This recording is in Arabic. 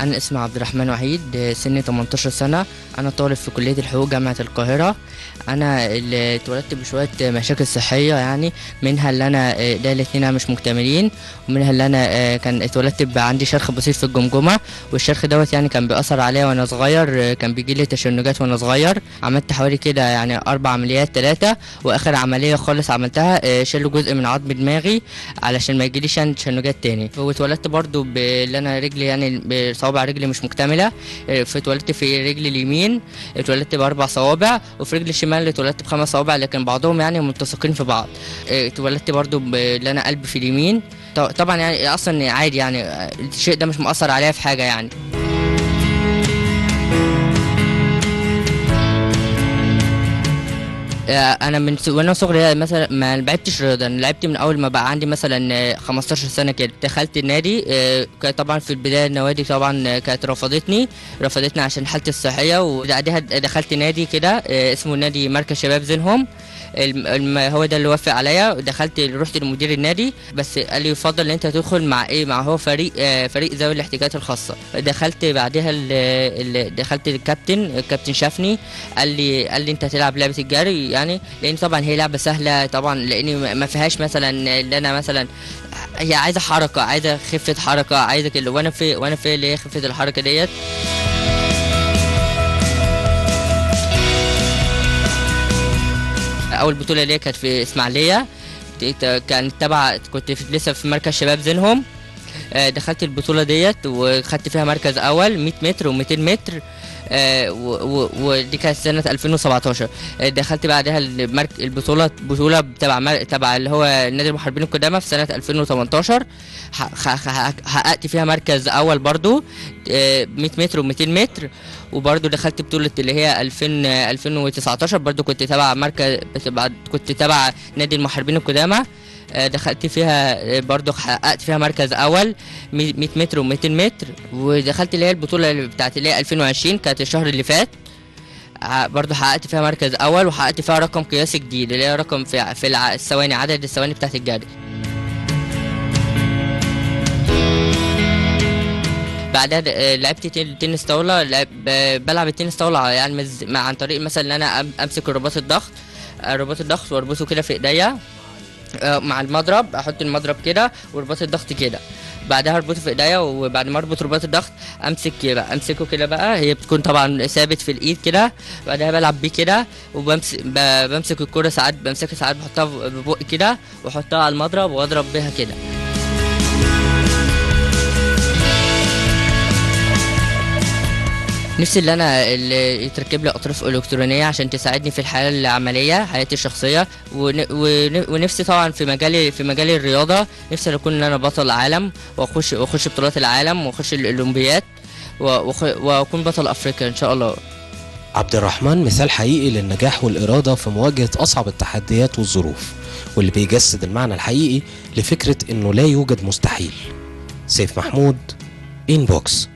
أنا اسمي عبد الرحمن وحيد سني 18 سنة. أنا طالب في كلية الحقوق جامعة القاهرة. أنا اللي اتولدت بشوية مشاكل صحية يعني منها اللي أنا ده الاتنين مش مكتملين ومنها اللي أنا كان اتولدت عندي شرخ بسيط في الجمجمة والشرخ دوت يعني كان بيأثر عليا وأنا صغير كان بيجي لي تشنجات وأنا صغير. عملت حوالي كده يعني أربع عمليات ثلاثة وآخر عملية خالص عملتها شالوا جزء من عظم دماغي علشان ما يجيليش يعني تشنجات تاني. واتولدت برضو باللي أنا رجلي يعني بصوابع رجلي مش مكتملة فاتولدت في رجلي اليمين اتولدت بأربع صوابع وفي رجلي الشمال اتولدت بخمس صوابع لكن بعضهم يعني ملتصقين في بعض. اتولدت برضو باللي أنا قلبي في اليمين. طبعا يعني أصلا عادي يعني الشيء ده مش مؤثر عليا في حاجة يعني. أنا من وأنا صغري مثلا ما لعبتش رياضة أنا لعبت من أول ما بقى عندي مثلا 15 سنة كده. دخلت النادي كانت طبعا في البداية النوادي طبعا كانت رفضتني رفضتني عشان حالتي الصحية. وبعدها دخلت نادي كده اسمه نادي مركز شباب زينهم. هو ده اللي وافق عليا. دخلت رحت لمدير النادي بس قال لي يفضل إن أنت تدخل مع إيه؟ مع هو فريق فريق ذوي الاحتياجات الخاصة. دخلت بعدها دخلت الكابتن الكابتن شافني قال لي قال لي أنت هتلعب لعبة الجري. يعني لأن طبعا هي لعبة سهلة طبعا لأن ما فيهاش مثلا اللي أنا مثلا هي عايزة حركة عايزة خفة حركة عايزة كده. وأنا في وأنا في اللي هي خفة الحركة ديت. أول بطولة ليا كانت في إسماعيلية. كانت تبع كنت في لسه في مركز شباب زينهم. دخلت البطولة ديت وخدت فيها مركز أول 100 متر و200 متر. ودي كانت سنة 2017 دخلت بعدها. البطولة بطولة تبع. تبع اللي هو نادي المحاربين القدامى في سنة 2018 حققت فيها مركز أول برضو 100 متر و200 متر وبرضو دخلت بطولة اللي هي 2000 2019 برضو كنت تبع مركز كنت تبع نادي المحاربين القدامى دخلت فيها برضو حققت فيها مركز أول 100 متر و200 متر ودخلت اللي هي البطولة بتاعت اللي هي 2020 كانت الشهر اللي فات. برضو حققت فيها مركز أول وحققت فيها رقم قياسي جديد اللي هي رقم في في الثواني عدد الثواني بتاعت الجري. بعدها لعبت تنس طاولة لعب بلعب التنس طاولة يعني عن طريق مثلا إن أنا أمسك رباط الضغط رباط الضغط وأربطه كده في إيديا. مع المضرب أحط المضرب كده ورباط الضغط كده. بعدها اربطه في إيديا وبعد ما أربط رباط الضغط أمسك بقى أمسكه كده بقى هي بتكون طبعا ثابت في الإيد كده. بعدها بلعب بيه كده وبمسك بمسك الكوره ساعات بمسكها ساعات بحطها ببقي كده وأحطها على المضرب وأضرب بيها كده. نفسي اللي أنا اللي يتركب لي أطراف إلكترونية عشان تساعدني في الحياة العملية حياتي الشخصية. ون... ون... ونفسي طبعا في مجالي في مجال الرياضة. نفسي أكون إن أنا بطل عالم وأخش وأخش بطولات العالم وأخش الأولمبيات. وأكون بطل أفريقيا إن شاء الله. عبد الرحمن مثال حقيقي للنجاح والإرادة في مواجهة أصعب التحديات والظروف واللي بيجسد المعنى الحقيقي لفكرة إنه لا يوجد مستحيل. سيف محمود إنبوكس